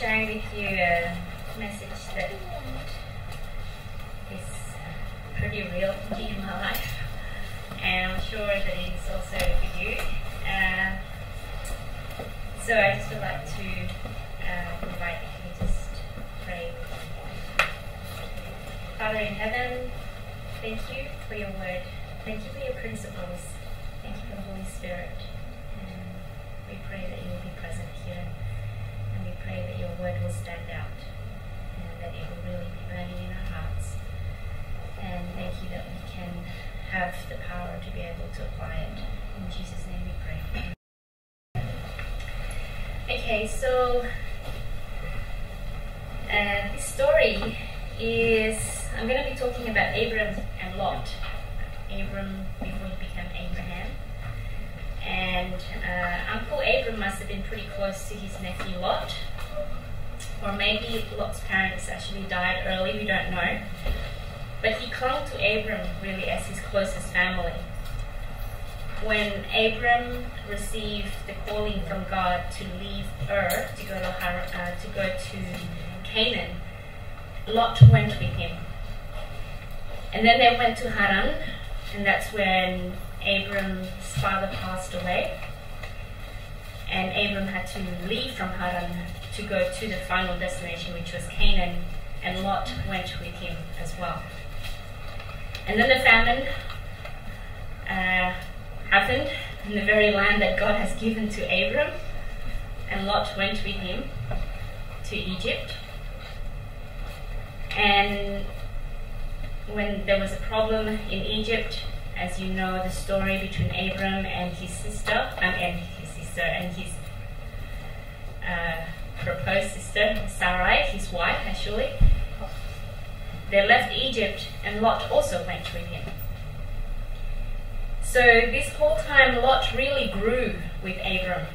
Let me share with you a message that is pretty real for me in my life, and I'm sure that it is also for you. Uh, so I just would like to uh, invite you to just pray. Father in heaven, thank you for your word. Thank you for your principles. Thank you for the Holy Spirit. And we pray that you will be present here. And we pray that your word will stand out. And that it will really be burning in our hearts. And thank you that we can have the power to be able to apply it. In Jesus' name we pray. Okay, so uh, this story is I'm going to be talking about Abram and Lot. Abram before he became Abraham. And uh, Uncle Abram must have been pretty close to his nephew Lot. Or maybe Lot's parents actually died early, we don't know. But he clung to Abram really as his closest family. When Abram received the calling from God to leave Ur to go to, Har- uh, to go to Canaan, Lot went with him. And then they went to Haran, and that's when Abram's father passed away. And Abram had to leave from Haran to go to the final destination, which was Canaan, and Lot went with him as well. And then the famine uh, happened in the very land that God has given to Abram, and Lot went with him to Egypt. And when there was a problem in Egypt, as you know the story between Abram and his sister, um, and his sister and his uh, proposed sister, Sarai, his wife actually, they left Egypt and Lot also went with him. So this whole time, Lot really grew with Abram.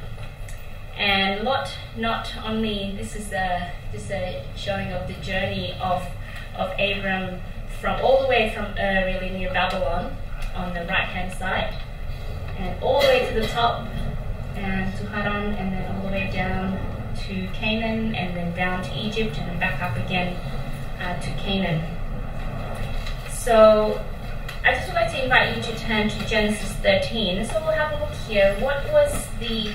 And Lot not only, this is a, this is a showing of the journey of, of Abram from all the way from Ur, really near Babylon, on the right hand side, and all the way to the top, and to Haran, and then all the way down to Canaan, and then down to Egypt, and then back up again uh, to Canaan. So I just would like to invite you to turn to Genesis 13. So we'll have a look here. What was the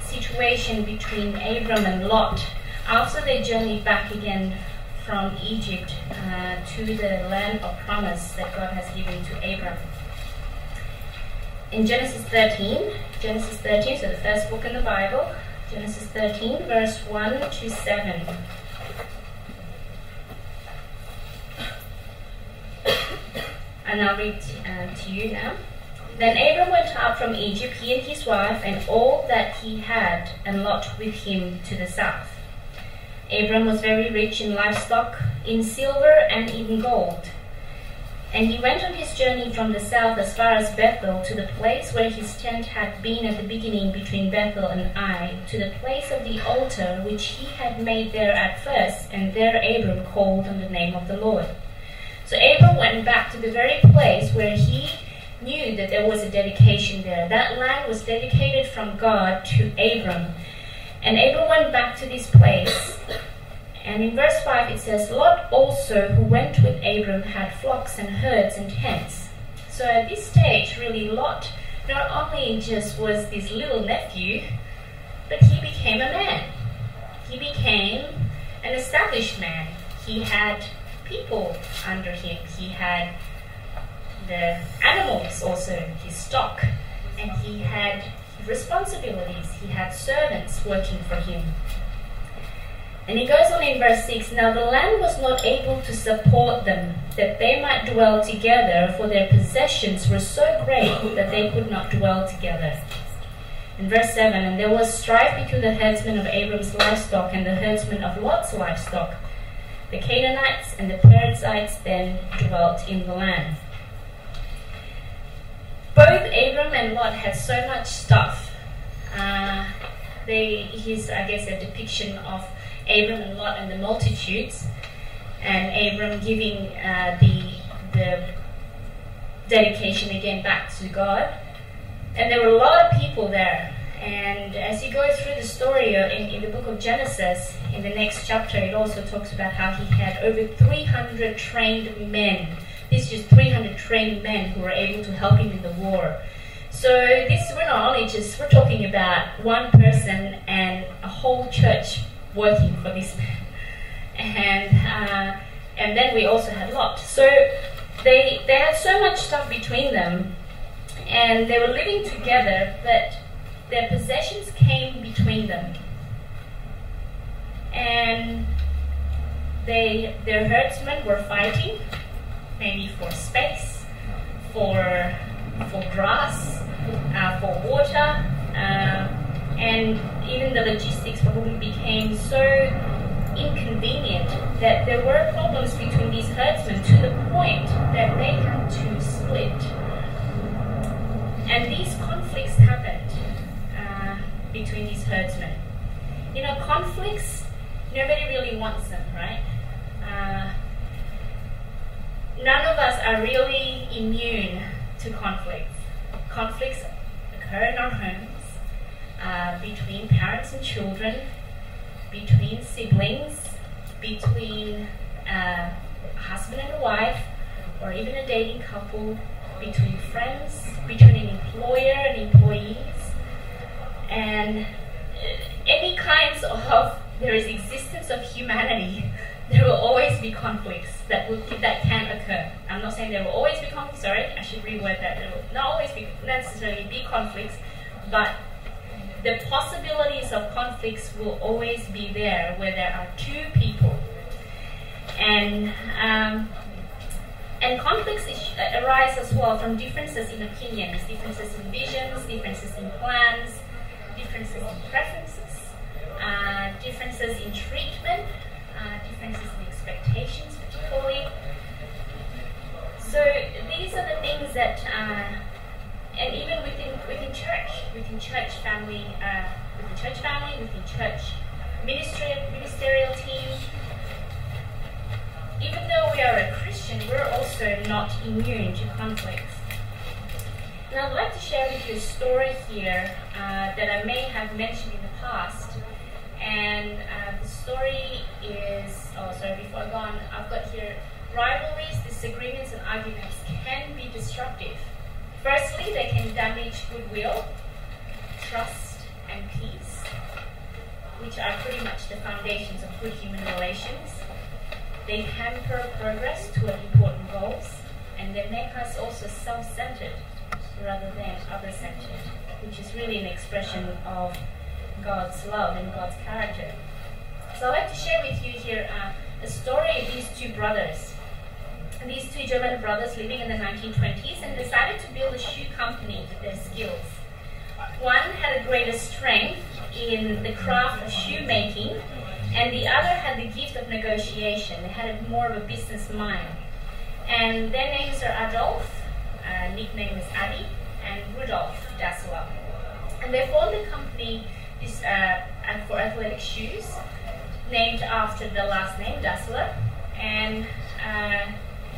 situation between Abram and Lot after they journeyed back again from Egypt uh, to the land of promise that God has given to Abram? In Genesis 13, Genesis 13, so the first book in the Bible, Genesis 13, verse 1 to 7. And I'll read uh, to you now. Then Abram went up from Egypt, he and his wife, and all that he had, and Lot with him to the south. Abram was very rich in livestock, in silver, and in gold. And he went on his journey from the south as far as Bethel, to the place where his tent had been at the beginning between Bethel and Ai, to the place of the altar which he had made there at first, and there Abram called on the name of the Lord. So Abram went back to the very place where he knew that there was a dedication there. That land was dedicated from God to Abram. And Abram went back to this place. And in verse 5 it says, Lot also, who went with Abram, had flocks and herds and tents. So at this stage, really, Lot not only just was this little nephew, but he became a man. He became an established man. He had people under him. He had the animals also, his stock, and he had responsibilities. He had servants working for him. And he goes on in verse 6 Now the land was not able to support them, that they might dwell together, for their possessions were so great that they could not dwell together. In verse 7 And there was strife between the herdsmen of Abram's livestock and the herdsmen of Lot's livestock. The Canaanites and the Perizzites then dwelt in the land. Both Abram and Lot had so much stuff. Uh, they, here's, I guess, a depiction of Abram and Lot and the multitudes, and Abram giving uh, the the dedication again back to God. And there were a lot of people there. And as you go through the story uh, in, in the book of Genesis, in the next chapter, it also talks about how he had over 300 trained men. These just 300 trained men who were able to help him in the war. So this we're not only just we're talking about one person and a whole church working for this man, and uh, and then we also had Lot. So they they had so much stuff between them, and they were living together, but their possessions came between them, and they their herdsmen were fighting, maybe for space, for for grass, uh, for water, uh, and even the logistics probably became so inconvenient that there were problems between these herdsmen to the point that they had to split. And these conflicts happened uh, between these herdsmen. You know, conflicts, nobody really wants them, right? Uh, none of us are really immune to conflicts. Conflicts occur in our homes, uh, between parents and children, between siblings, between uh, a husband and a wife, or even a dating couple, between friends, between an employer and employees, and any kinds of there is existence of humanity there will always be conflicts that will that can occur. I'm not saying there will always be conflicts. Sorry, I should reword that. There will not always be necessarily be conflicts, but the possibilities of conflicts will always be there where there are two people, and um, and conflicts arise as well from differences in opinions, differences in visions, differences in plans, differences in preferences, uh, differences in treatment uh, differences in expectations, particularly. So these are the things that, uh, and even within within church, within church family, uh, within church family, within church ministry, ministerial team. Even though we are a Christian, we're also not immune to conflicts. And I'd like to share with you a story here uh, that I may have mentioned in the past and uh, the story is, oh, sorry, before I go on, I've got here rivalries, disagreements, and arguments can be destructive. Firstly, they can damage goodwill, trust, and peace, which are pretty much the foundations of good human relations. They hamper progress toward important goals, and they make us also self centered rather than other centered, which is really an expression of God's love and God's character. So I'd like to share with you here uh, a story of these two brothers. These two German brothers living in the 1920s and decided to build a shoe company with their skills. One had a greater strength in the craft of shoemaking, and the other had the gift of negotiation. They had more of a business mind. And their names are Adolf, uh, nickname is Adi, and Rudolf Dassler. And they formed a company is uh, for athletic shoes, named after the last name Dassler, and uh,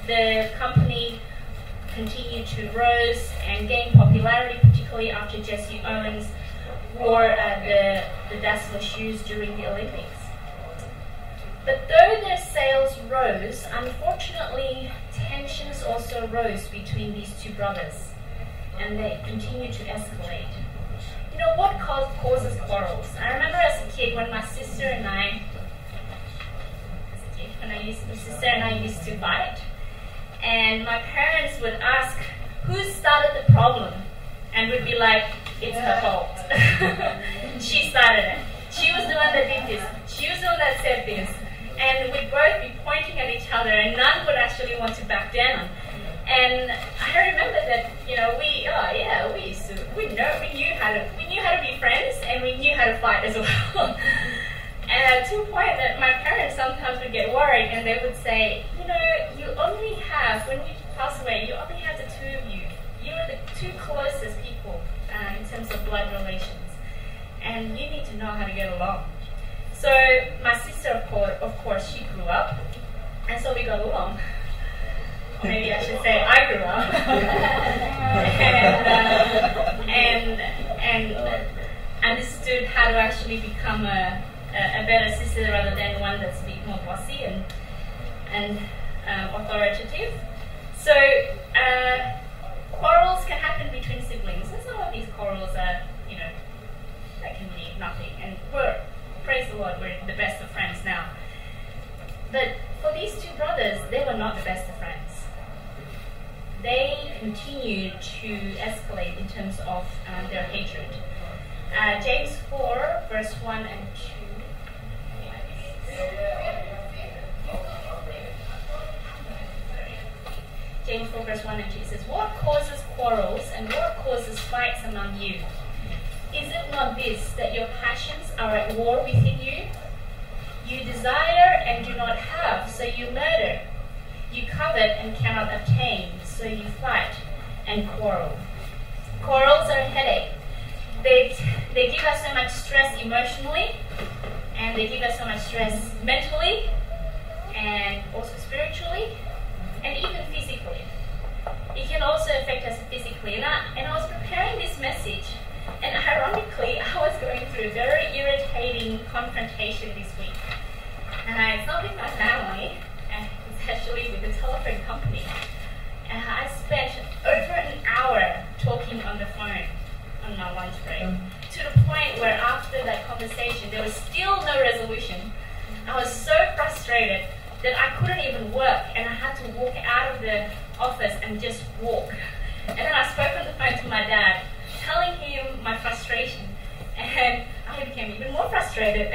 the company continued to rise and gain popularity, particularly after Jesse Owens wore uh, the, the Dassler shoes during the Olympics. But though their sales rose, unfortunately, tensions also rose between these two brothers, and they continued to escalate you know, what cause, causes quarrels? I remember as a kid when my sister and I, as a kid, when I used, my sister and I used to fight, and my parents would ask, who started the problem? And we'd be like, it's her fault. she started it. She was the one that did this. She was the one that said this. And we'd both be pointing at each other, and none would actually want to back down. And I remember that, you know, we, oh yeah, we used to, we know, we knew how to, we knew how to be friends and we knew how to fight as well. and to a point that my parents sometimes would get worried and they would say, you know, you only have, when we pass away, you only have the two of you. You are the two closest people uh, in terms of blood relations. And you need to know how to get along. So my sister, of course, of course, she grew up, and so we got along maybe I should say I grew up. and, uh, and, and understood how to actually become a, a, a better sister rather than one that's a bit more bossy and and um, authoritative. So uh, quarrels can happen between siblings, and some of these quarrels are, you know, that can be nothing. And we're praise the Lord, we're the best of friends now. But for these two brothers, they were not the best of friends. They continued to escalate in terms of um, their hatred. Uh, James 4, verse 1 and 2. James 4 verse 1 and 2 says, What causes quarrels and what causes fights among you? Is it not this, that your passions are at war within you? You desire and do not have, so you murder. You covet and cannot obtain, so you fight and quarrel. Quarrels are a headache. They, they give us so much stress emotionally, and they give us so much stress mentally, and also spiritually, and even physically. It can also affect us physically. And I, and I was preparing this message, and ironically, I was going through a very irritating confrontation this week. And I, it's not with my family, and it's actually with the telephone company. And I spent over an hour talking on the phone on my lunch break um. to the point where after that conversation, there was still no resolution. I was so frustrated that I couldn't even work and I had to walk out of the office and just walk. And then I spoke on the phone to my dad, telling him my frustration, and I became even more frustrated.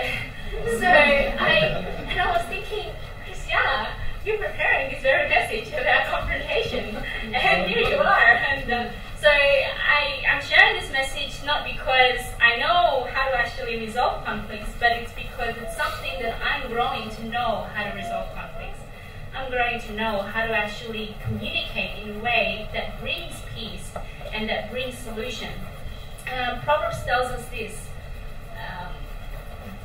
so I, and I was thinking, Christiana, you're preparing this very message about confrontation, and here you are. And uh, so I, I'm sharing this message not because I know how to actually resolve conflicts, but it's because it's something that I'm growing to know how to resolve conflicts. I'm growing to know how to actually communicate in a way that brings peace and that brings solution. Um, Proverbs tells us this. Um,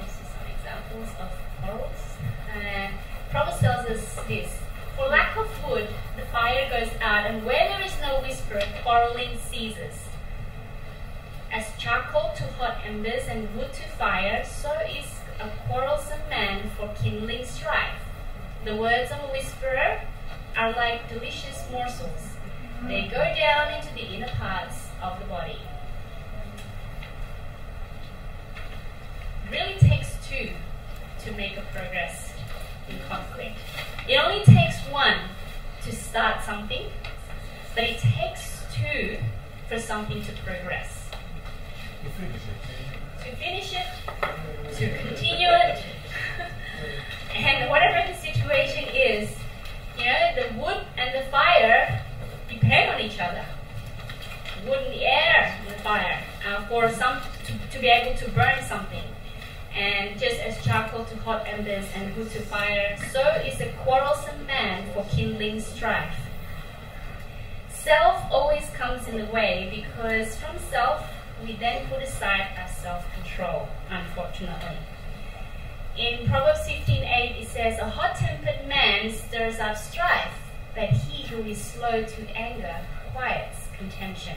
this is some examples of quarrels. Uh, Proverbs tells us this. For lack of wood, the fire goes out, and where there is no whisper, quarreling ceases. As charcoal to hot embers and wood to fire, so is a quarrelsome man for kindling strife. The words of a whisperer are like delicious morsels. They go down into the inner parts of the body. It really takes two to make a progress in conflict. It only takes one to start something, but it takes two for something to progress. To finish it. To finish it, to continue it, and whatever the situation is, you know, the wood and the fire depend on each other. Wood in the air and the fire uh, for some to, to be able to burn something. And just as charcoal to hot embers and wood to fire, so is a quarrelsome man for kindling strife. Self always comes in the way because from self we then put aside our self control, unfortunately. In Proverbs 15:8 it says, A hot tempered man stirs up strife, but he who is slow to anger quiets contention.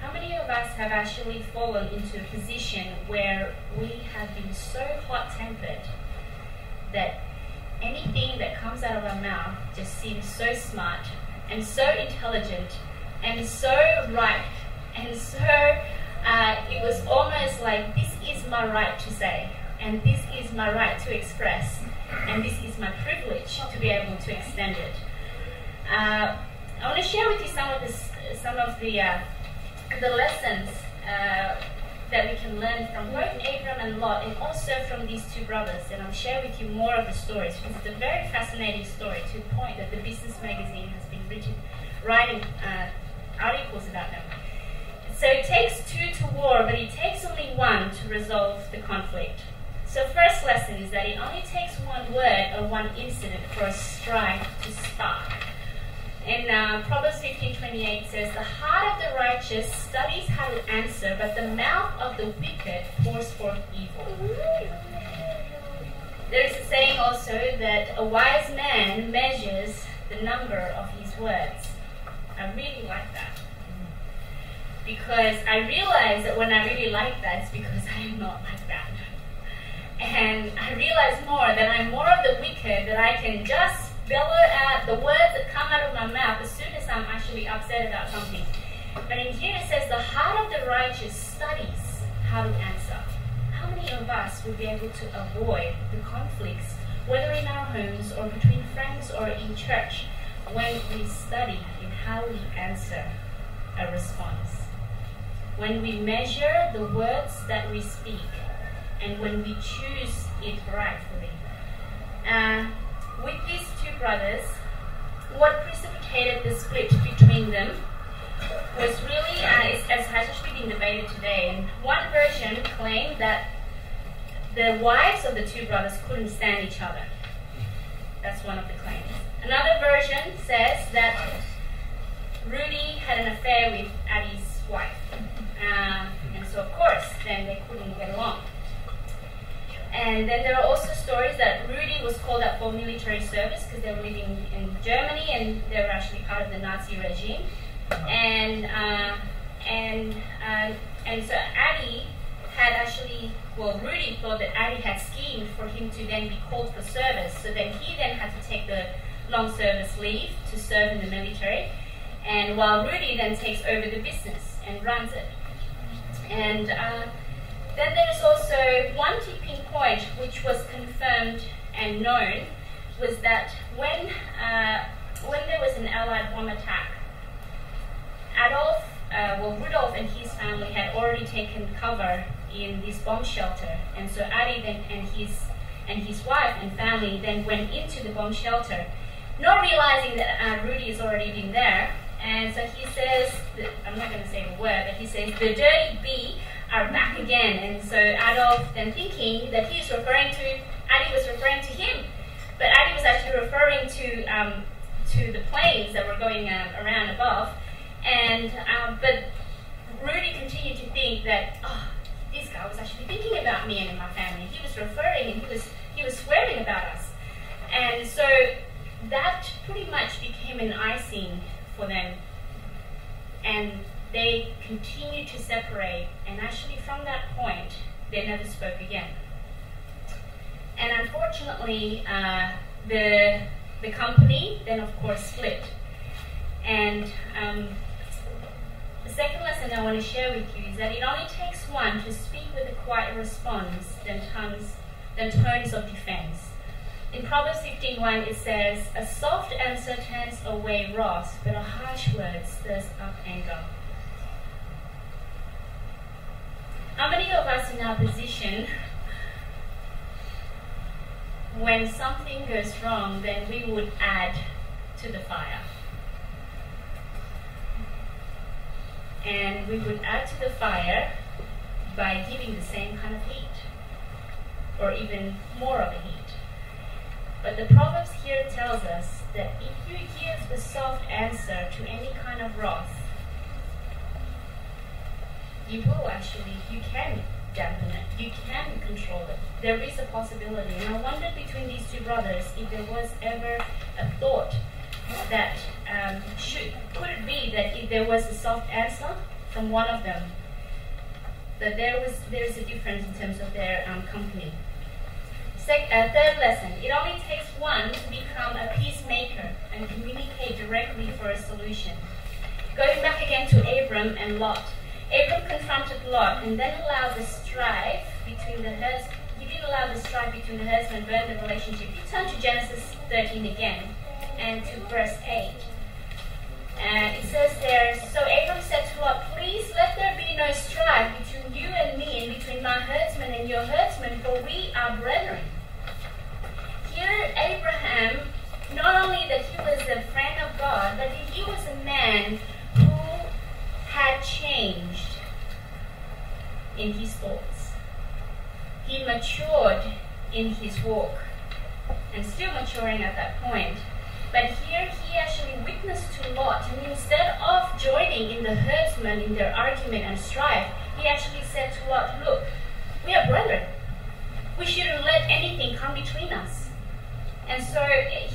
How many of us have actually fallen into a position where we have been so hot tempered that anything that comes out of our mouth just seems so smart and so intelligent and so right and so uh, it was almost like this is my right to say and this is my right to express and this is my privilege to be able to extend it. Uh, I want to share with you some of the some of the uh, the lessons uh, that we can learn from both Abram and Lot, and also from these two brothers. And I'll share with you more of the stories because it's a very fascinating story to the point that the Business Magazine has been written, writing uh, articles about them. So it takes two to war, but it takes only one to resolve the conflict. So first lesson is that it only takes one word or one incident for a strife to spark. In uh, Proverbs 15:28 says, "The heart of the righteous studies how to answer, but the mouth of the wicked pours forth evil." There is a saying also that a wise man measures the number of his words. I really like that because I realize that when I really like that, it's because I am not like that. And I realize more that I'm more of the wicked, that I can just bellow out the words that come out of my mouth as soon as I'm actually upset about something. But in here it says, the heart of the righteous studies how to answer. How many of us will be able to avoid the conflicts, whether in our homes or between friends or in church, when we study in how we answer a response? When we measure the words that we speak and when we choose it rightfully. Uh, with these two brothers, what precipitated the split between them was really, uh, as has actually been debated today. One version claimed that the wives of the two brothers couldn't stand each other. That's one of the claims. Another version says that Rudy had an affair with Adi's wife. Um, and so, of course, then they couldn't get along. And then there are also stories that Rudy was called up for military service because they were living in Germany and they were actually part of the Nazi regime. And uh, and uh, and so Adi had actually, well, Rudy thought that Adi had schemed for him to then be called for service. So then he then had to take the long service leave to serve in the military. And while Rudy then takes over the business and runs it. And uh, then there is also one tipping point which was confirmed and known was that when, uh, when there was an Allied bomb attack, Adolf, uh, well, Rudolf and his family had already taken cover in this bomb shelter, and so Adi then and his and his wife and family then went into the bomb shelter, not realizing that uh, Rudy is already been there. And so he says, I'm not going to say a word, but he says, the dirty bee are back again. And so Adolf then thinking that he's referring to, Adi was referring to him. But Adi was actually referring to, um, to the planes that were going uh, around above. And, um, but Rudy continued to think that, oh, this guy was actually thinking about me and my family. He was referring and he was, he was swearing about us. And so that pretty much became an icing for them. And they continued to separate, and actually from that point, they never spoke again. And unfortunately, uh, the the company then of course split. And um, the second lesson I want to share with you is that it only takes one to speak with a quiet response than tones, than tones of defense. In Proverbs 15:1 it says, "A soft answer turns away wrath, but a harsh word stirs up anger." How many of us in our position, when something goes wrong, then we would add to the fire? And we would add to the fire by giving the same kind of heat, or even more of a heat. But the Proverbs here tells us that if you give the soft answer to any kind of wrath, you will actually, you can dampen it, you can control it. There is a possibility. And I wonder between these two brothers if there was ever a thought that um, should, could it be that if there was a soft answer from one of them, that there was there is a difference in terms of their um, company. Sec- uh, third lesson: It only takes one to become a peacemaker and communicate directly for a solution. Going back again to Abram and Lot. Abram confronted Lot and then allowed the strife between the herdsmen. He didn't allow the strife between the herdsmen and burn the relationship. You turn to Genesis 13 again and to verse 8. And it says there, So Abram said to Lot, Please let there be no strife between you and me, and between my herdsmen and your herdsmen, for we are brethren. Here, Abraham, not only that he was a friend of God, but he was a man had changed in his thoughts. He matured in his walk and still maturing at that point. But here he actually witnessed to Lot, and instead of joining in the herdsmen in their argument and strife, he actually said to Lot, Look, we are brethren. We shouldn't let anything come between us. And so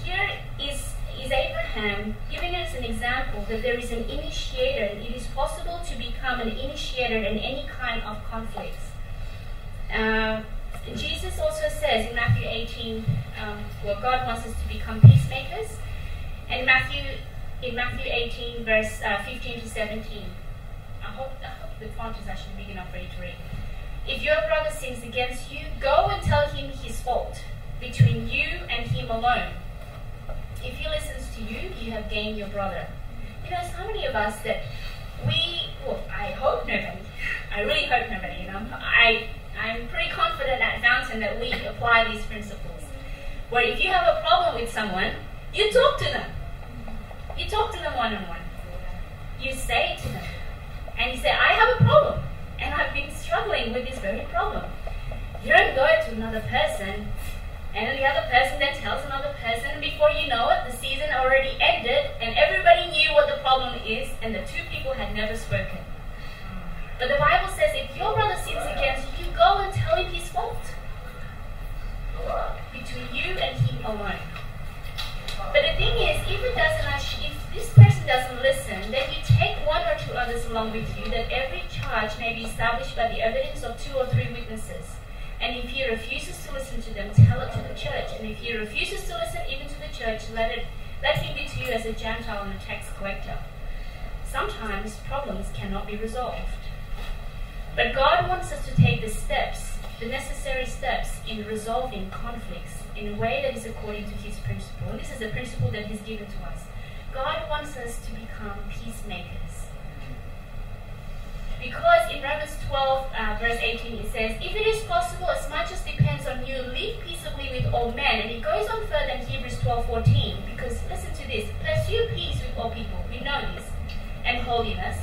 here is is Abraham giving us an example that there is an initiator. It is possible to become an initiator in any kind of conflicts. Uh, Jesus also says in Matthew 18, um, well, God wants us to become peacemakers. And Matthew, in Matthew 18, verse uh, 15 to 17, I hope, I hope the font is actually big enough for you to read. If your brother sins against you, go and tell him his fault between you and him alone. If he listens to you, you have gained your brother. You know, so many of us that we, well, I hope nobody, I really hope nobody, you know, I, I'm pretty confident at Fountain that we apply these principles. Where if you have a problem with someone, you talk to them. You talk to them one on one. You say to them, and you say, I have a problem, and I've been struggling with this very problem. You don't go to another person and the other person then tells another person, before you know it, the season already ended, and everybody knew what the problem is, and the two people had never spoken. But the Bible says if your brother sins against you, you go and tell him his fault. Between you and him alone. But the thing is, if it doesn't, if this person doesn't listen, then you take one or two others along with you, that every charge may be established by the evidence of two or three witnesses. And if he refuses to listen to them, tell it to the church. And if he refuses to listen even to the church, let it let him be to you as a Gentile and a tax collector. Sometimes problems cannot be resolved. But God wants us to take the steps, the necessary steps in resolving conflicts in a way that is according to his principle. And this is a principle that he's given to us. God wants us to become peacemakers. Because in Romans 12, uh, verse 18, it says, If it is possible, as much as depends on you, live peaceably with all men. And it goes on further in Hebrews 12, 14, because listen to this pursue peace with all people. We know this. And holiness.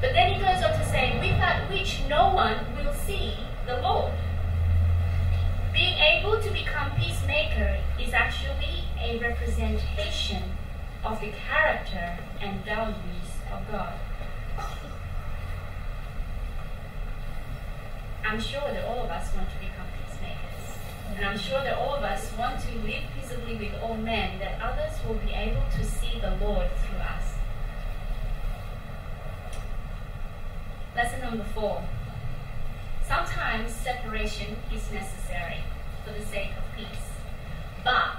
But then it goes on to say, without which no one will see the Lord. Being able to become peacemaker is actually a representation of the character and values of God. I'm sure that all of us want to become peacemakers. And I'm sure that all of us want to live peaceably with all men, that others will be able to see the Lord through us. Lesson number four. Sometimes separation is necessary for the sake of peace, but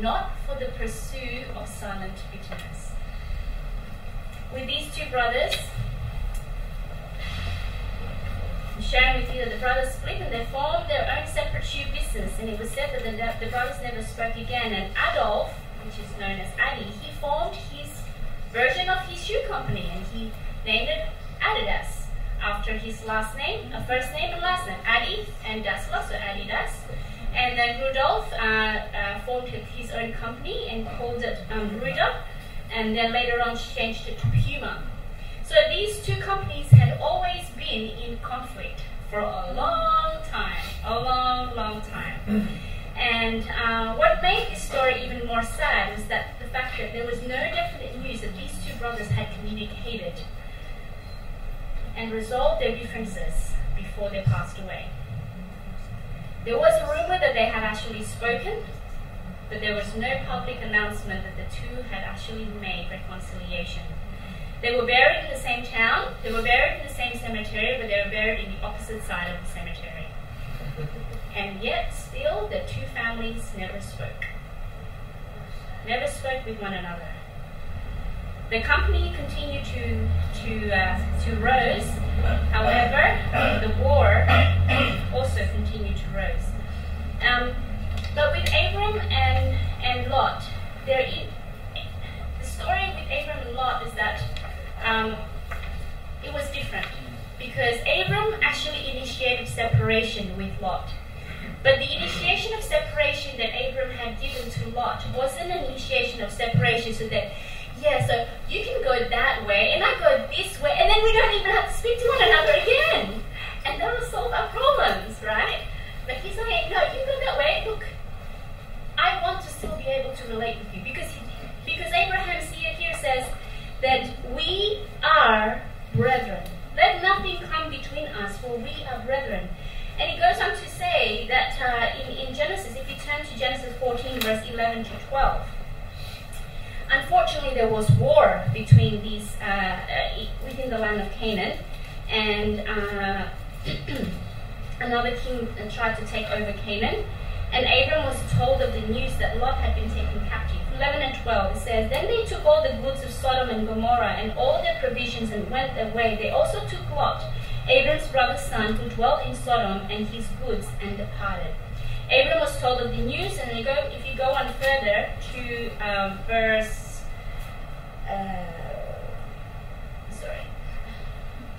not for the pursuit of silent bitterness. With these two brothers, I'm sharing with you that the brothers split and they formed their own separate shoe business. And it was said that the, the brothers never spoke again. And Adolf, which is known as Adi, he formed his version of his shoe company and he named it Adidas after his last name, a first name and last name, Adi and Dassler, so Adidas. And then Rudolf uh, uh, formed his own company and called it um, and then later on changed it to Puma. So these two companies had always been in conflict for a long time, a long, long time. And uh, what made this story even more sad was that the fact that there was no definite news that these two brothers had communicated and resolved their differences before they passed away. There was a rumor that they had actually spoken, but there was no public announcement that the two had actually made reconciliation. They were buried in the same town, they were buried in the same cemetery, but they were buried in the opposite side of the cemetery. And yet, still, the two families never spoke. Never spoke with one another. The company continued to to uh, to rose. However, the war also continued to rose. Um, but with Abram and and Lot, there the story with Abram and Lot is that um, it was different because Abram actually initiated separation with Lot. But the initiation of separation that Abram had given to Lot wasn't an initiation of separation so that, yeah, so you can go that way and I go this way, and then we don't even have to speak to one another again. And that will solve our problems, right? But he's saying, no, you go that way. Look, I want to still be able to relate with you because because Abraham here says, that we are brethren. Let nothing come between us, for we are brethren. And he goes on to say that uh, in, in Genesis, if you turn to Genesis 14, verse 11 to 12, unfortunately there was war between these, uh, uh, within the land of Canaan. and uh, another king tried to take over Canaan. And Abram was told of the news that Lot had been taken captive. 11 and 12 it says, Then they took all the goods of Sodom and Gomorrah and all their provisions and went away. They also took Lot, Abram's brother's son, who dwelt in Sodom, and his goods, and departed. Abram was told of the news, and you go, if you go on further to um, verse, uh, sorry,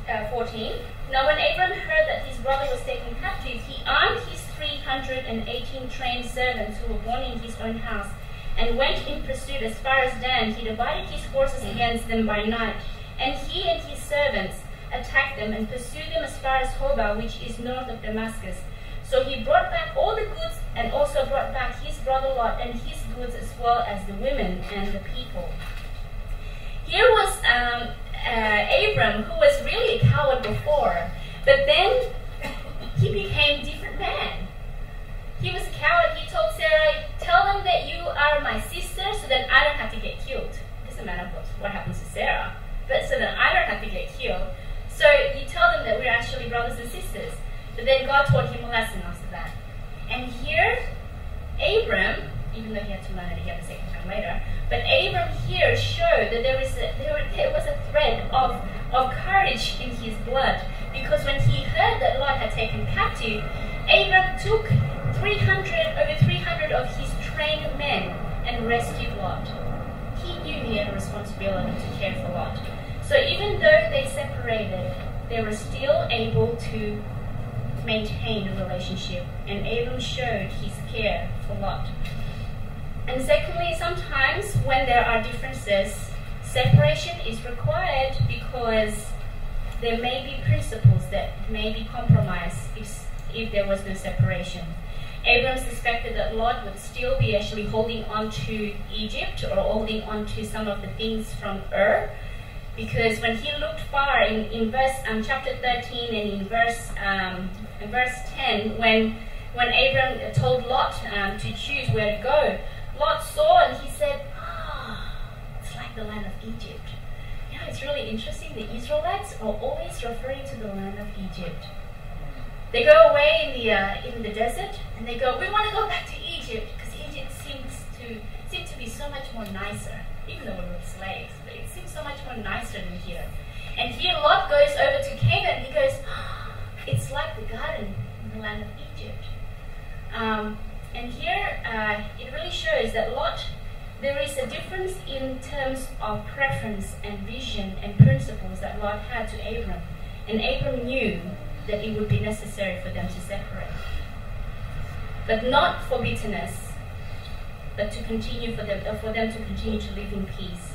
uh, 14. Now when Abram heard that his brother was taken captive, he armed his 318 trained servants who were born in his own house, and went in pursuit as far as Dan. He divided his forces against them by night, and he and his servants attacked them and pursued them as far as Hobah, which is north of Damascus. So he brought back all the goods and also brought back his brother Lot and his goods as well as the women and the people. Here was um, uh, Abram, who was really a coward before, but then he became a different man. He was a coward. He told Sarah, Tell them that you are my sister so that I don't have to get killed. It doesn't matter what, what happens to Sarah, but so that I don't have to get killed. So you tell them that we're actually brothers and sisters. But then God taught him a lesson after that. And here, Abram, even though he had to learn it again a second time later, but Abram here showed that there, is a, there, there was a thread of, of courage in his blood. Because when he heard that Lot had taken captive, Abram took 300, over 300 of his trained men and rescued Lot. He knew he had a responsibility to care for Lot. So even though they separated, they were still able to maintain a relationship, and Abram showed his care for Lot. And secondly, sometimes when there are differences, separation is required because there may be principles that may be compromised if, if there was no separation. Abram suspected that Lot would still be actually holding on to Egypt or holding on to some of the things from Ur, because when he looked far in, in verse um, chapter 13 and in verse um, in verse 10 when when Abram told Lot um, to choose where to go Lot saw and he said oh, it's like the land of Egypt. Know it's really interesting. The Israelites are always referring to the land of Egypt they go away in the uh, in the desert and they go we want to go back to Egypt because Egypt seems to seems to be so much more nicer even though we were slaves But it seems so much more nicer than here. And here Lot goes over to Canaan. He goes, oh, it's like the garden in the land of Egypt. Um, and here uh, it really shows that Lot, there is a difference in terms of preference and vision and principles that Lot had to Abram. And Abram knew that it would be necessary for them to separate. But not for bitterness, but to continue for them, for them to continue to live in peace.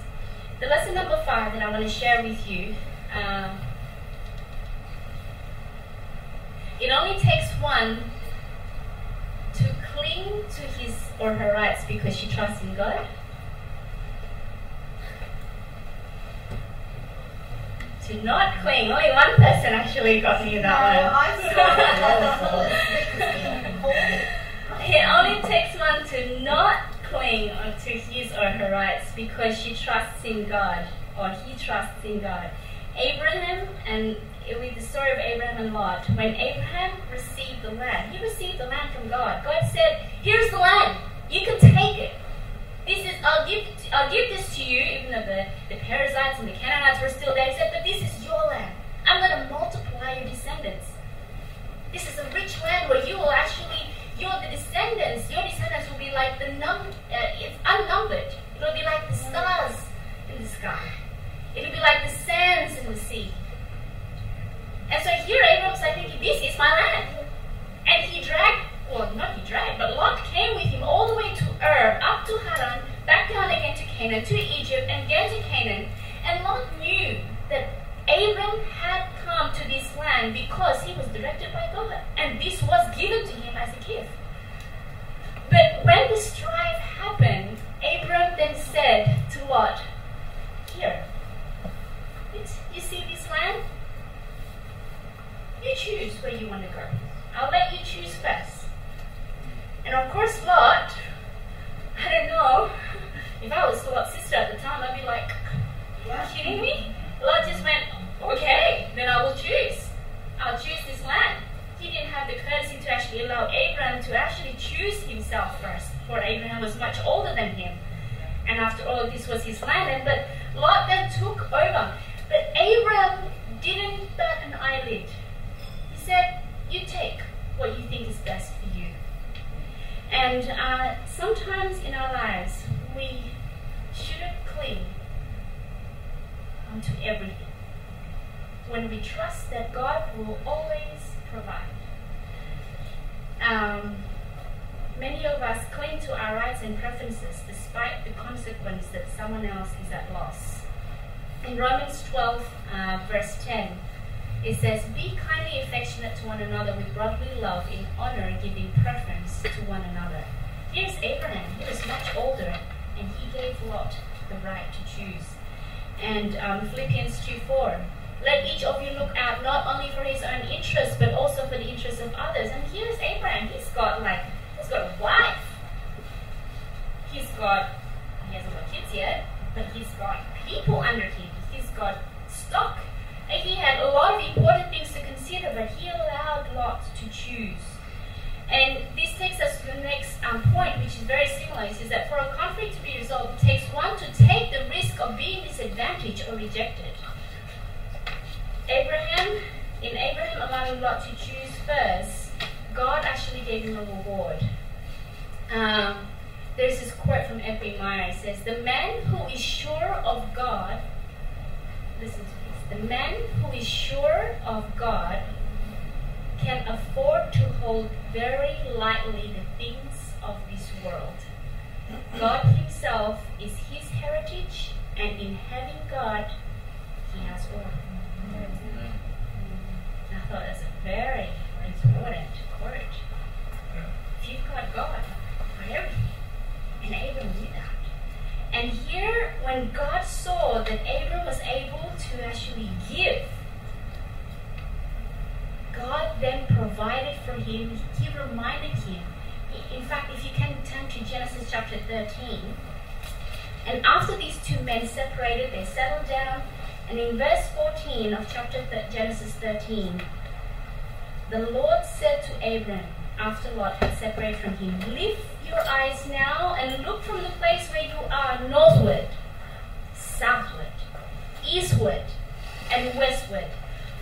The lesson number five that I want to share with you. Um, it only takes one to cling to his or her rights because she trusts in God. To not cling. Only one person actually got me that no, one. it only takes one to not cling to his or her rights because she trusts in God or he trusts in God. Abraham and with the story of Abraham and Lot, when Abraham received the land, he received the land from God. God said, "Here's the land. You can take it. This is I'll give I'll give this to you." Even though the the Perizzites and the Canaanites were still there, he said, "But this is your land. I'm going to multiply your descendants. This land where you will actually your the descendants, your descendants will be like the num, uh, it's unnumbered. It will be like the stars in the sky. It will be like the sands in the sea. And so here Abram's like thinking, this is my land. And he dragged, well, not he dragged, but Lot came with him all the way to Ur, up to Haran, back down again to Canaan, to Egypt, and again to Canaan. And Lot knew that Abram had come to this land because he was directed by God, and this was given to him as a gift. But when the strife happened, Abram then said to Lot, Here, you see this land? You choose where you want to go. I'll let you choose first. And of course, Lot, I don't know, if I was Lot's sister at the time, I'd be like, Are you kidding me? Lot just went, okay, then I will choose. Actually allowed Abraham to actually choose himself first, for Abraham was much older than him. And after all, this was his land. But Lot then took over. But Abraham didn't bat an eyelid. He said, You take what you think is best for you. And uh, sometimes in our lives, we shouldn't cling onto everything. When we trust that God will always provide. Um, many of us cling to our rights and preferences despite the consequence that someone else is at loss. In Romans 12, uh, verse 10, it says, Be kindly affectionate to one another with brotherly love, in honor, giving preference to one another. Here's Abraham. He was much older, and he gave Lot the right to choose. And um, Philippians 2 4. Let each of you look out not only for his own interests, but also for the interests of others. And here's Abraham. He's got like, he's got a wife. He's got, he hasn't got kids yet, but he's got people under him. He's got stock. And he had a lot of important things to consider, but he allowed Lot to choose. And this takes us to the next um, point, which is very similar. Says that for a conflict to be resolved, it takes one to take the risk of being disadvantaged or rejected. Abraham, in Abraham allowing Lot to choose first, God actually gave him a reward. Um, there's this quote from F.B. Meyer. It says, The man who is sure of God, listen to this, the man who is sure of God can afford to hold very lightly the things of this world. God Himself is His heritage, and in having God, He has all. Mm. Thought that's a very important quote. If you've got God for everything, and Abram knew that. And here, when God saw that Abram was able to actually give, God then provided for him. He reminded him. In fact, if you can turn to Genesis chapter 13, and after these two men separated, they settled down. And in verse 14 of chapter th- Genesis 13, the Lord said to Abram, after Lot had separated from him, Lift your eyes now and look from the place where you are northward, southward, eastward, and westward.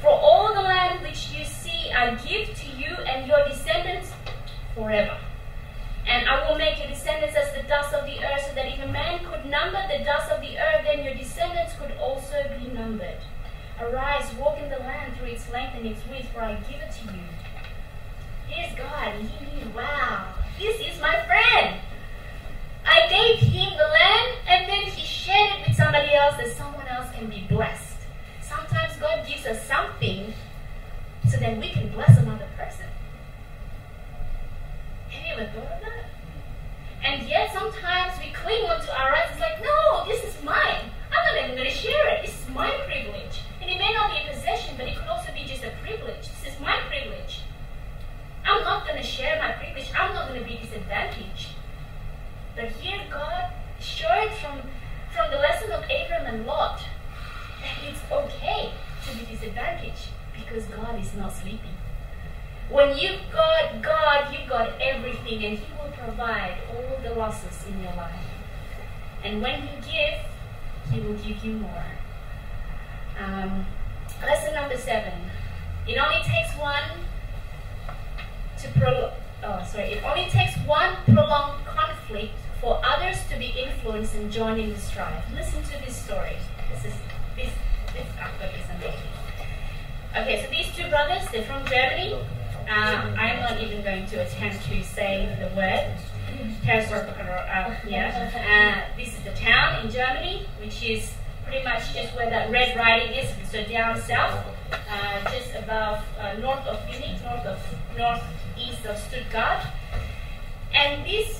For all the land which you see I give to you and your descendants forever. And I will make your descendants as the dust of the earth, so that if a man could number the dust of the earth, then your descendants could also be numbered. Arise, walk in the land through its length and its width, for I give it to you. Here's God, he wow, this is my friend. I gave him the land, and then he shared it with somebody else, that someone else can be blessed. Sometimes God gives us something so that we can bless another person. Have you ever thought of that? And yet sometimes we cling onto our rights. It's like, no, this is mine. I'm not even going to share it. This is my privilege. And it may not be a possession, but it could also be just a privilege. This is my privilege. I'm not going to share my privilege. I'm not going to be disadvantaged. But here God showed from, from the lesson of Abram and Lot that it's okay to be disadvantaged because God is not sleeping. When you've got God, you've got everything, and He will provide all the losses in your life. And when you give, He will give you more. Um, lesson number seven. It only takes one to pro- oh, sorry. It only takes one prolonged conflict for others to be influenced and join in the strife. Listen to this story. This is this this outlook is amazing. Okay, so these two brothers, they're from Germany. Uh, I'm not even going to attempt to say the word. Uh. Uh, this is the town in Germany, which is pretty much just where that red riding is. So down south, uh, just above uh, north of Munich, north of northeast of Stuttgart. And this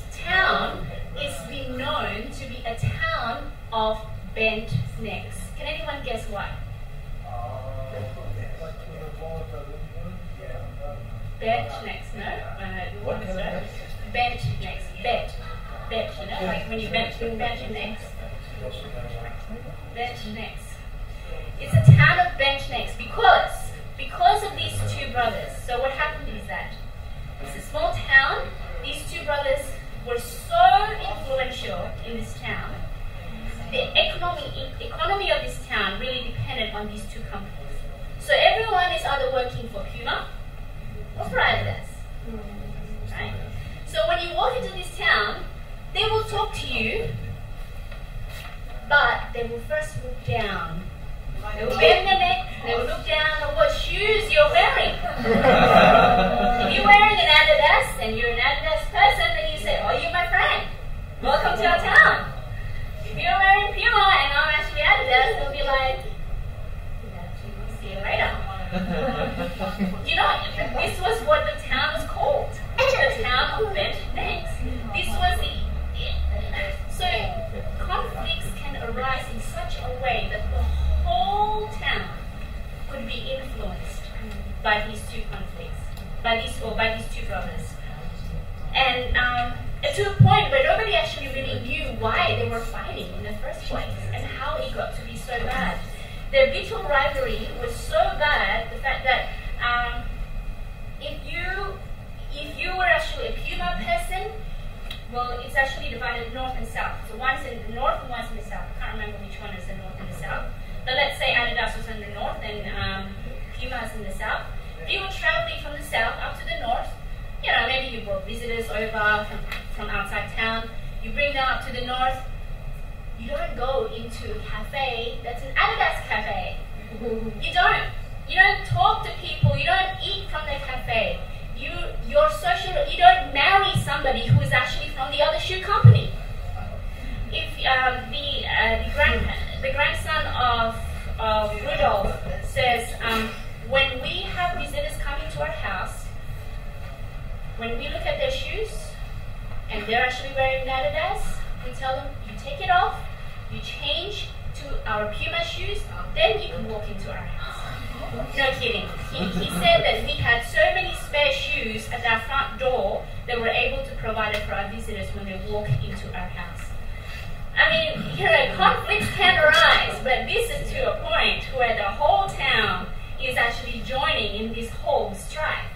joining in this whole strife.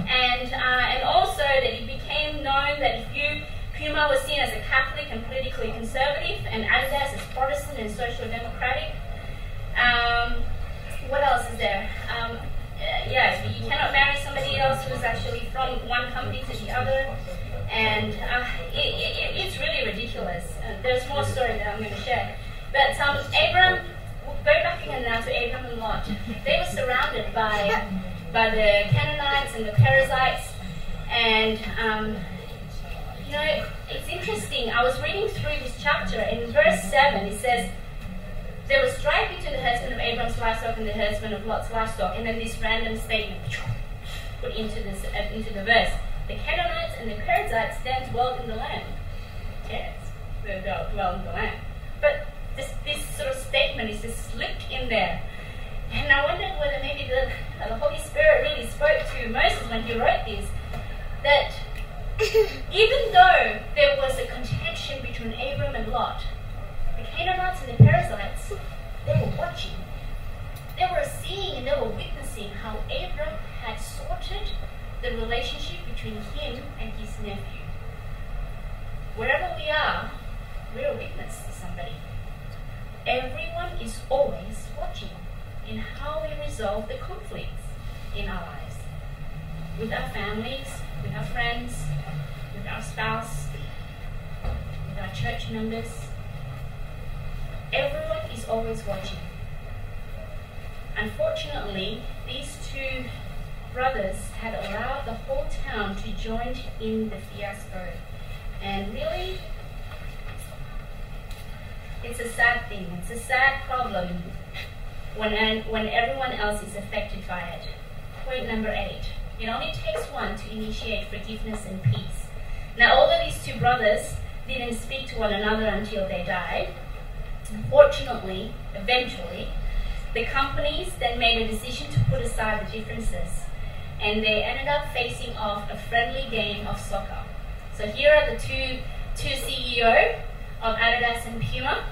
And, uh, and also that it became known that if you, Puma was seen as a Catholic and politically conservative, and Adidas as Protestant and social democratic. Um, what else is there? Um, uh, yeah, you cannot marry somebody else who's actually from one company to the other, and uh, it, it, it's really ridiculous. Uh, there's more story that I'm going to share, but um, Abram, go back now to Abram and Lot. They were surrounded by by the Canaanites and the Perizzites, and um, you know it's interesting. I was reading through this chapter, and in verse seven it says there was strife between the herdsmen of Abraham's livestock and the herdsmen of Lot's livestock, and then this random statement put into this uh, into the verse. The Canaanites and the Perizzites then dwelt in the land. Yes, they dwelt in the land. But this this sort of statement is just slipped in there. And I wondered whether maybe the, uh, the Holy Spirit really spoke to Moses when he wrote this. That even though there was a contention between Abram and Lot, the Canaanites and the Perizzites, they were watching. They were seeing and they were witnessing how Abram had sorted the relationship between him and his nephew. Wherever we are, we're a witness to somebody. Everyone is always watching in how we resolve the conflicts in our lives. With our families, with our friends, with our spouse, with our church members, Everyone is always watching. Unfortunately, these two brothers had allowed the whole town to join in the fiasco. And really, it's a sad thing. It's a sad problem when, when everyone else is affected by it. Point number eight. It only takes one to initiate forgiveness and peace. Now, although these two brothers didn't speak to one another until they died, Fortunately, eventually, the companies then made a decision to put aside the differences and they ended up facing off a friendly game of soccer. So here are the two, two CEO of Adidas and Puma.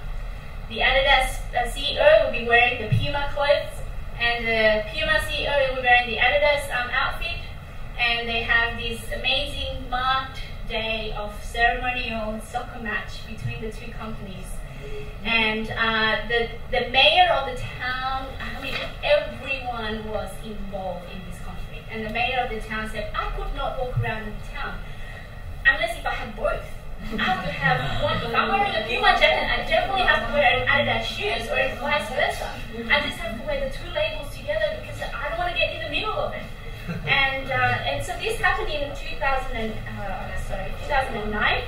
The Adidas uh, CEO will be wearing the Puma clothes and the Puma CEO will be wearing the Adidas um, outfit and they have this amazing marked day of ceremonial soccer match between the two companies and uh, the, the mayor of the town, I mean, everyone was involved in this conflict. And the mayor of the town said, I could not walk around the town. Unless if I had both. I have to have one. If I'm wearing a Puma jacket, I definitely have to wear an Adidas shoes, or vice versa. I just have to wear the two labels together because I don't want to get in the middle of it. And uh, and so this happened in 2000 and, uh, sorry 2009.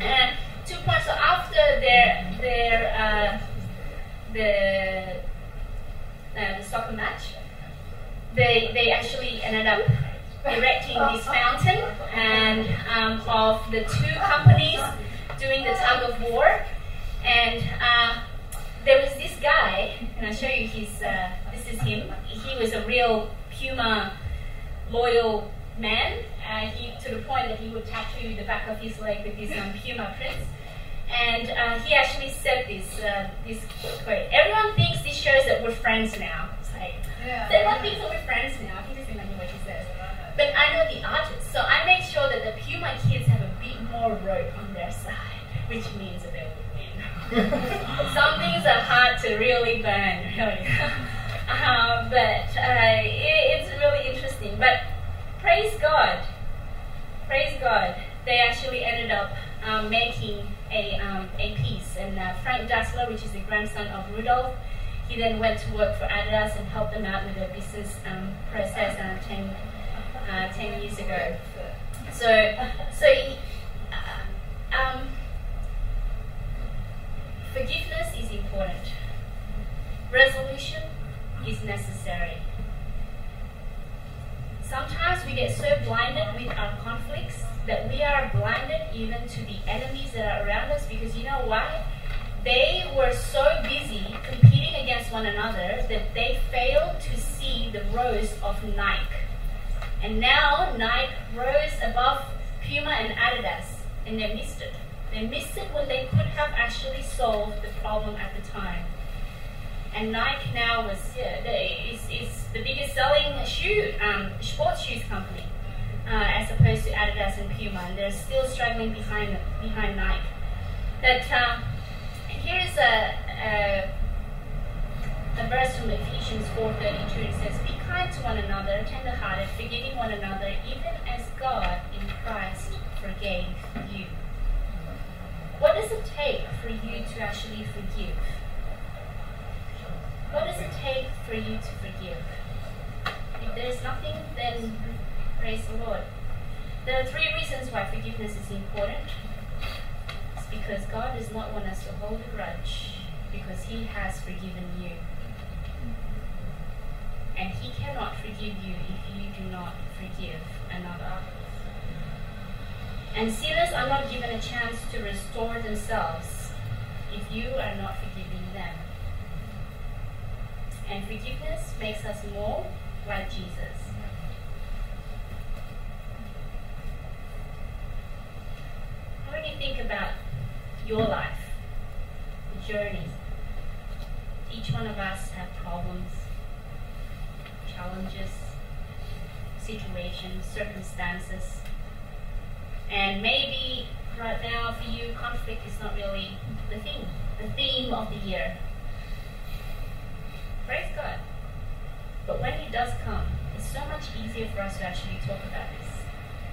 And two points. So after their their uh, the uh, the soccer match, they they actually ended up erecting this fountain and um, of the two companies doing the tug of war. And uh, there was this guy, and I'll show you his. Uh, this is him. He was a real Puma loyal man. Uh, he to the point that he would tattoo the back of his leg with his um, Puma prints. And uh, he actually said this uh, this quote. Everyone thinks this shows that we're friends now. It's like yeah. everyone thinks that we're friends now. I think this is what he says. But I know the artists, so I make sure that the Puma kids have a bit more rope on their side, which means that they will win. Some things are hard to really burn, really. uh, but uh, it, it's really interesting. But praise God, praise God, they actually ended up um, making a, um, a peace. And uh, Frank Dassler, which is the grandson of Rudolf, he then went to work for Adidas and helped them out with their business um, process and obtained uh, 10 years ago. So, so uh, um, forgiveness is important. Resolution is necessary. Sometimes we get so blinded with our conflicts that we are blinded even to the enemies that are around us because you know why? They were so busy competing against one another that they failed to see the rose of Nike and now Nike rose above Puma and Adidas, and they missed it. They missed it when they could have actually solved the problem at the time. And Nike now was yeah, is, is the biggest selling shoe um, sports shoes company, uh, as opposed to Adidas and Puma, and they're still struggling behind behind Nike. But uh, here is a, a a verse from Ephesians 4.32 it says, Be kind to one another, tender-hearted, forgiving one another, even as God in Christ forgave you. What does it take for you to actually forgive? What does it take for you to forgive? If there's nothing, then praise the Lord. There are three reasons why forgiveness is important. It's because God does not want us to hold a grudge, because He has forgiven you and he cannot forgive you if you do not forgive another. And sinners are not given a chance to restore themselves if you are not forgiving them. And forgiveness makes us more like Jesus. How when you think about your life, the journey, each one of us have problems, challenges, situations, circumstances. And maybe right now for you, conflict is not really the thing, the theme of the year. Praise God. But when it does come, it's so much easier for us to actually talk about this.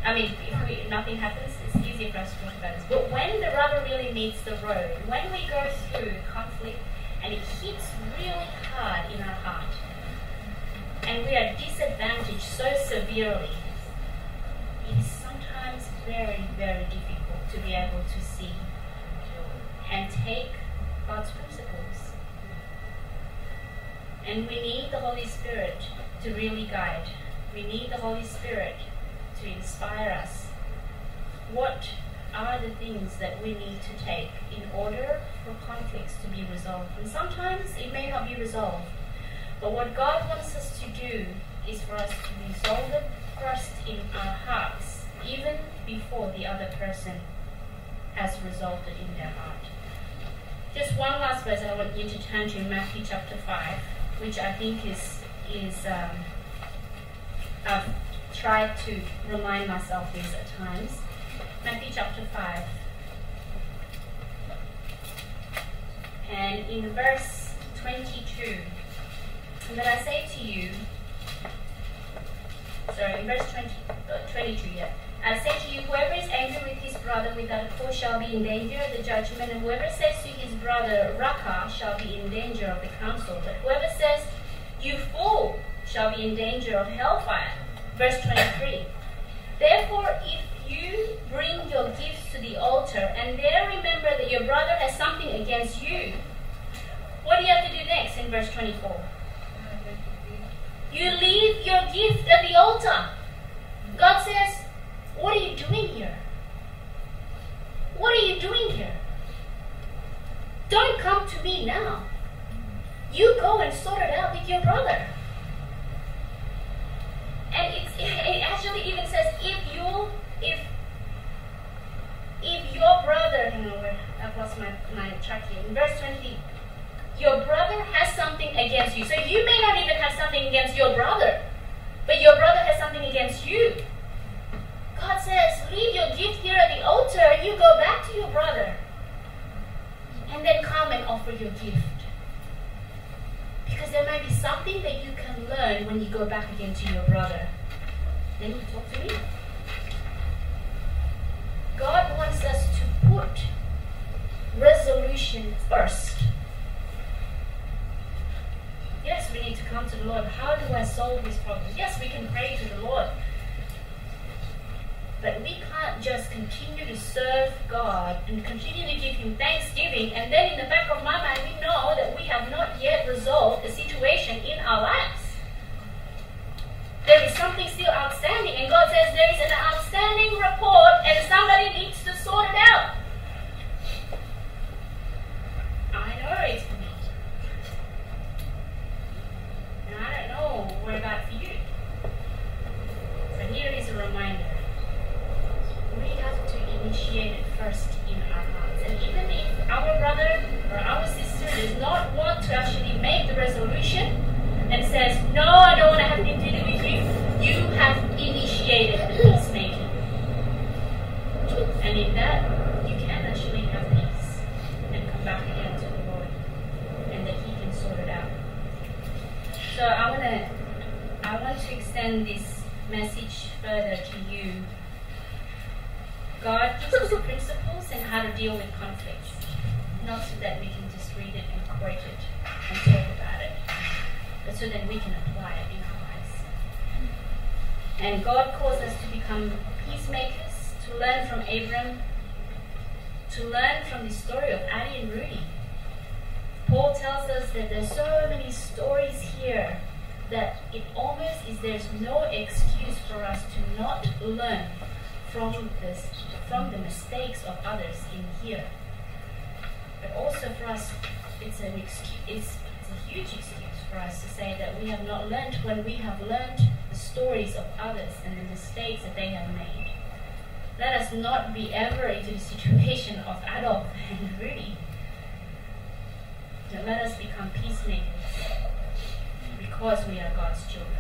I mean, if we, nothing happens, it's easier for us to talk about this. But when the rubber really meets the road, when we go through conflict and it hits really hard in our heart, and we are disadvantaged so severely, it is sometimes very, very difficult to be able to see and take God's principles. And we need the Holy Spirit to really guide. We need the Holy Spirit to inspire us. What are the things that we need to take in order for conflicts to be resolved? And sometimes it may not be resolved but what God wants us to do is for us to resolve the first in our hearts, even before the other person has resolved it in their heart. Just one last verse I want you to turn to Matthew chapter 5, which I think is, is um, I've tried to remind myself this at times. Matthew chapter 5. And in verse 22, that I say to you sorry, in verse 20, uh, 22, yeah. I say to you, whoever is angry with his brother without cause shall be in danger of the judgment, and whoever says to his brother, Raca, shall be in danger of the council. But whoever says, You fool, shall be in danger of hellfire. Verse 23. Therefore, if you bring your gifts to the altar, and there remember that your brother has something against you, what do you have to do next in verse 24? You leave your gift at the altar. God says, What are you doing here? What are you doing here? Don't come to me now. You go and sort it out with your brother. And it's, it actually even says if you if if your brother hang I've lost my, my track here. In verse 20, your brother has something against you. So you may not even have something against your brother, but your brother has something against you. God says, leave your gift here at the altar, you go back to your brother, and then offer your gift. Because there might be something that you can learn when you go back again to your brother. Then you talk to me. God wants us to put resolution first. Yes, we need to come to the Lord. How do I solve this problem? Yes, we can pray to the Lord. But we can't just continue to serve God and continue to give Him thanksgiving, and then in the back of my mind, we know that we have not yet resolved the situation in our lives. There is something still outstanding, and God says there is an outstanding report, and somebody needs to sort it out. I know it's me. And I don't know what about for you. But here is a reminder we have to initiate it first in our hearts. And even if our brother or our sister does not want to actually make the resolution and says, No, I don't want to have anything to do with you, you have initiated the peacemaking. And in that, you can actually have peace and come back again to the Lord and that He can sort it out. So I want to I want to extend this message further to you God gives us principles and how to deal with conflicts, not so that we can just read it and quote it and talk about it, so that we can apply it in our lives. And God calls us to become peacemakers, to learn from Abram, to learn from the story of Adi and Rudy. Paul tells us that there's so many stories here that it almost is there's no excuse for us to not learn from this from the mistakes of others in here. But also for us, it's an excuse, it's, it's a huge excuse for us to say that we have not learned when we have learned the stories of others and the mistakes that they have made. Let us not be ever into the situation of Adolf and Rudy. But let us become peacemakers because we are God's children.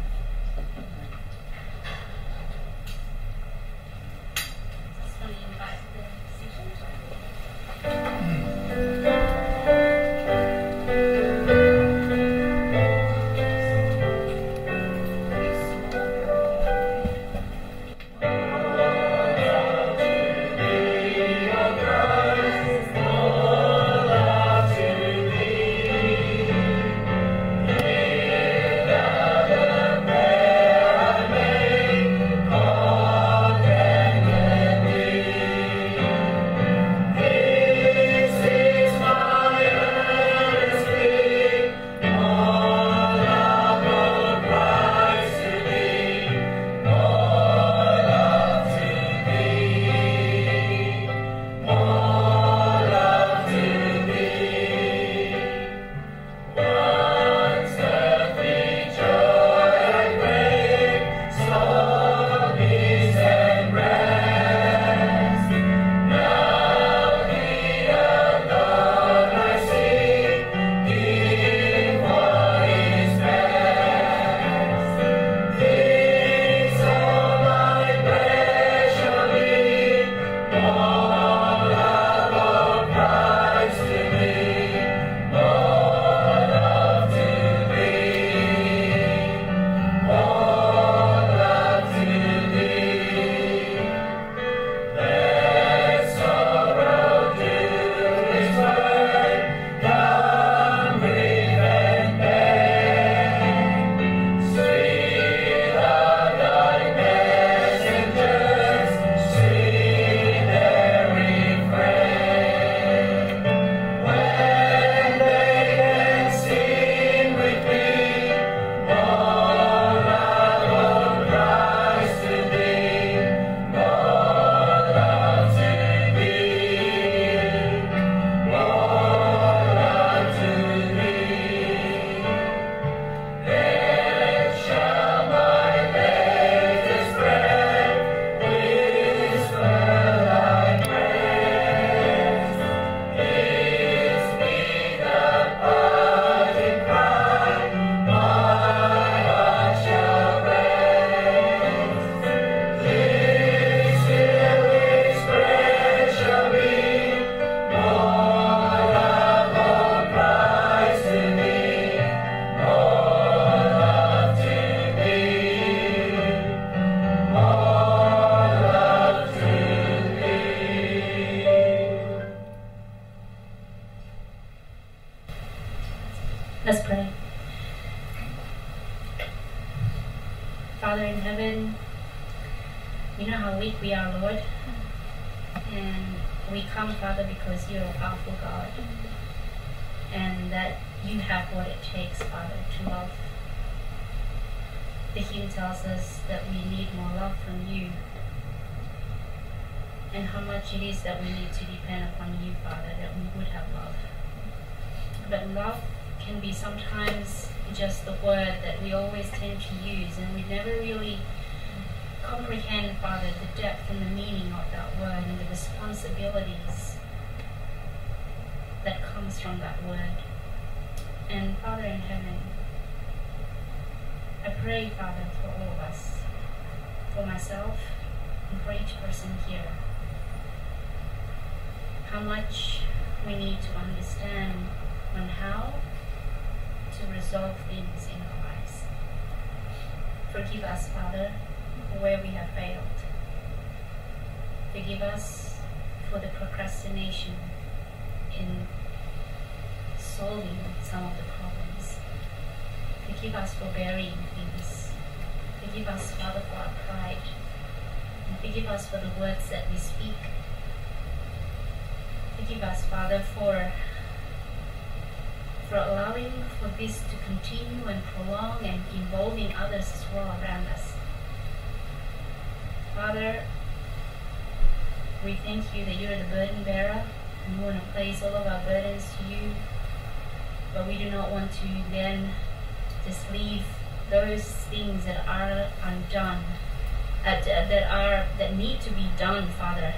Forgive us for burying things. Forgive us, Father, for our pride. And forgive us for the words that we speak. Forgive us, Father, for for allowing for this to continue and prolong and involving others as well around us. Father, we thank you that you're the burden bearer we want to place all of our burdens to you. But we do not want to then just leave those things that are undone, uh, that are that need to be done, Father.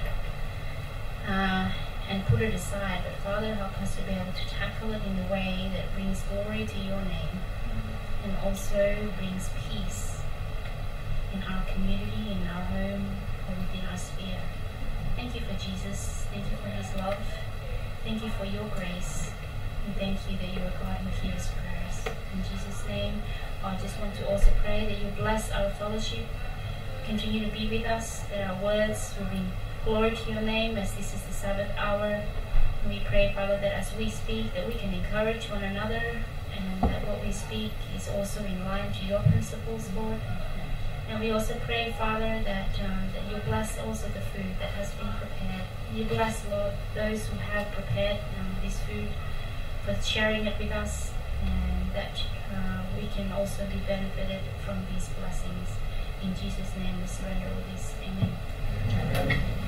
Uh, and put it aside. But Father, help us to be able to tackle it in a way that brings glory to your name and also brings peace in our community, in our home, or within our sphere. Thank you for Jesus. Thank you for his love. Thank you for your grace. And thank you that you are God who hears prayers. In Jesus' name, I just want to also pray that you bless our fellowship. Continue to be with us, that our words will bring glory to your name as this is the Sabbath hour. We pray, Father, that as we speak, that we can encourage one another and that what we speak is also in line to your principles, Lord. And we also pray, Father, that um, that you bless also the food that has been prepared. You bless, Lord, those who have prepared um, this food for sharing it with us, and that uh, we can also be benefited from these blessings. In Jesus' name, we surrender all this. Amen.